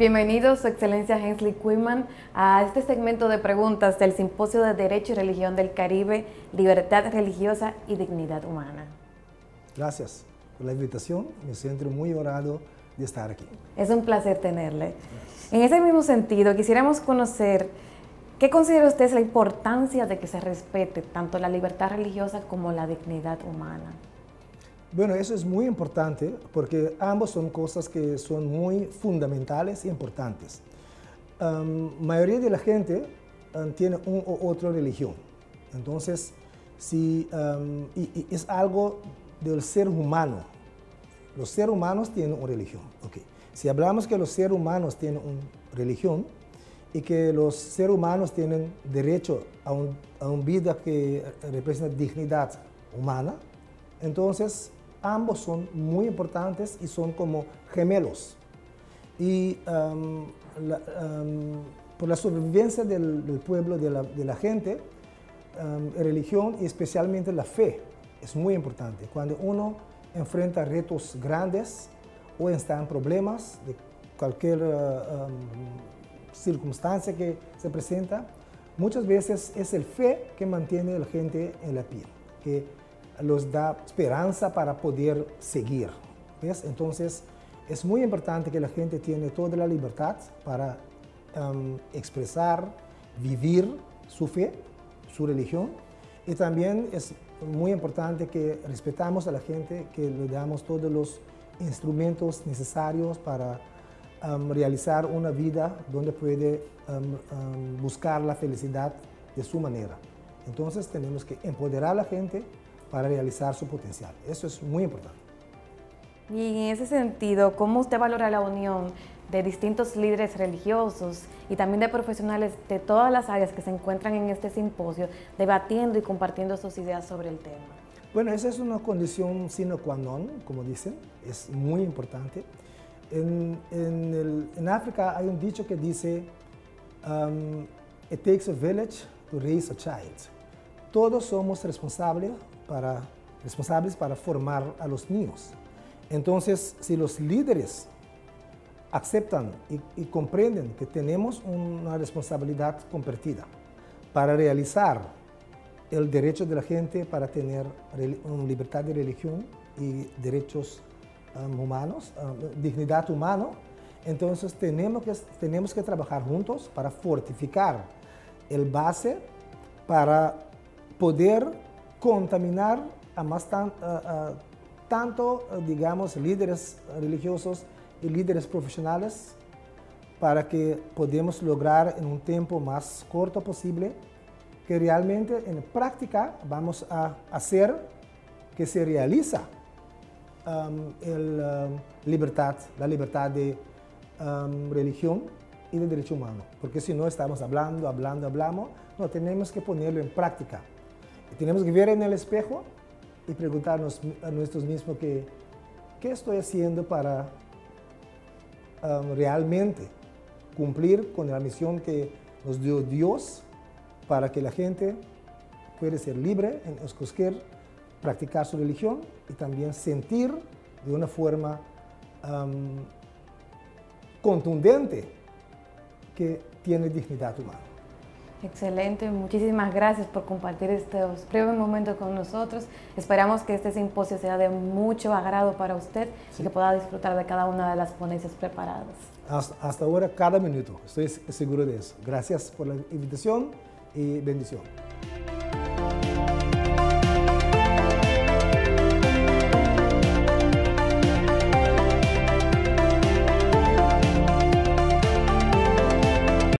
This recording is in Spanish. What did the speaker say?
Bienvenidos, Su Excelencia Hensley Quimman, a este segmento de preguntas del Simposio de Derecho y Religión del Caribe, Libertad Religiosa y Dignidad Humana. Gracias por la invitación, me siento muy honrado de estar aquí. Es un placer tenerle. En ese mismo sentido, quisiéramos conocer qué considera usted la importancia de que se respete tanto la libertad religiosa como la dignidad humana. Bueno, eso es muy importante porque ambos son cosas que son muy fundamentales e importantes. La mayoría de la gente tiene una u otra religión. Entonces, si, es algo del ser humano. Los seres humanos tienen una religión. Okay. Si hablamos que los seres humanos tienen una religión y que los seres humanos tienen derecho a, a una vida que representa dignidad humana, entonces ambos son muy importantes y son como gemelos. Y por la supervivencia del, pueblo, de la, gente, la religión y especialmente la fe es muy importante. Cuando uno enfrenta retos grandes o está en problemas de cualquier circunstancia que se presenta, muchas veces es el fe que mantiene a la gente en la piel, los da esperanza para poder seguir. ¿ves? Entonces, es muy importante que la gente tiene toda la libertad para um, expresar, vivir su fe, su religión. Y también es muy importante que respetamos a la gente, que le damos todos los instrumentos necesarios para um, realizar una vida donde puede um, buscar la felicidad de su manera. Entonces tenemos que empoderar a la gente para realizar su potencial. Eso es muy importante. Y en ese sentido, ¿cómo usted valora la unión de distintos líderes religiosos y también de profesionales de todas las áreas que se encuentran en este simposio debatiendo y compartiendo sus ideas sobre el tema? Bueno, esa es una condición sine qua non, como dicen, es muy importante. En, en, África hay un dicho que dice, um, it takes a village to raise a child. Todos somos responsables para, responsables para formar a los niños. Entonces, si los líderes aceptan y, comprenden que tenemos una responsabilidad compartida para realizar el derecho de la gente para tener una libertad de religión y derechos um, humanos, um, dignidad humana, entonces tenemos que, tenemos que trabajar juntos para fortificar el base para poder contaminar a más tanto, digamos, líderes religiosos y líderes profesionales para que podamos lograr en un tiempo más corto posible que realmente en práctica vamos a hacer que se realiza um, um, libertad, la libertad de um, religión y de derecho humano. Porque si no estamos hablando, hablando, hablamos, no, tenemos que ponerlo en práctica. Tenemos que ver en el espejo y preguntarnos a nosotros mismos que, qué estoy haciendo para um, realmente cumplir con la misión que nos dio Dios para que la gente pueda ser libre en escoger practicar su religión y también sentir de una forma um, contundente que tiene dignidad humana. Excelente, muchísimas gracias por compartir estos breves momentos con nosotros. Esperamos que este simposio sea de mucho agrado para usted y que pueda disfrutar de cada una de las ponencias preparadas. Hasta, ahora, cada minuto, estoy seguro de eso. Gracias por la invitación y bendición.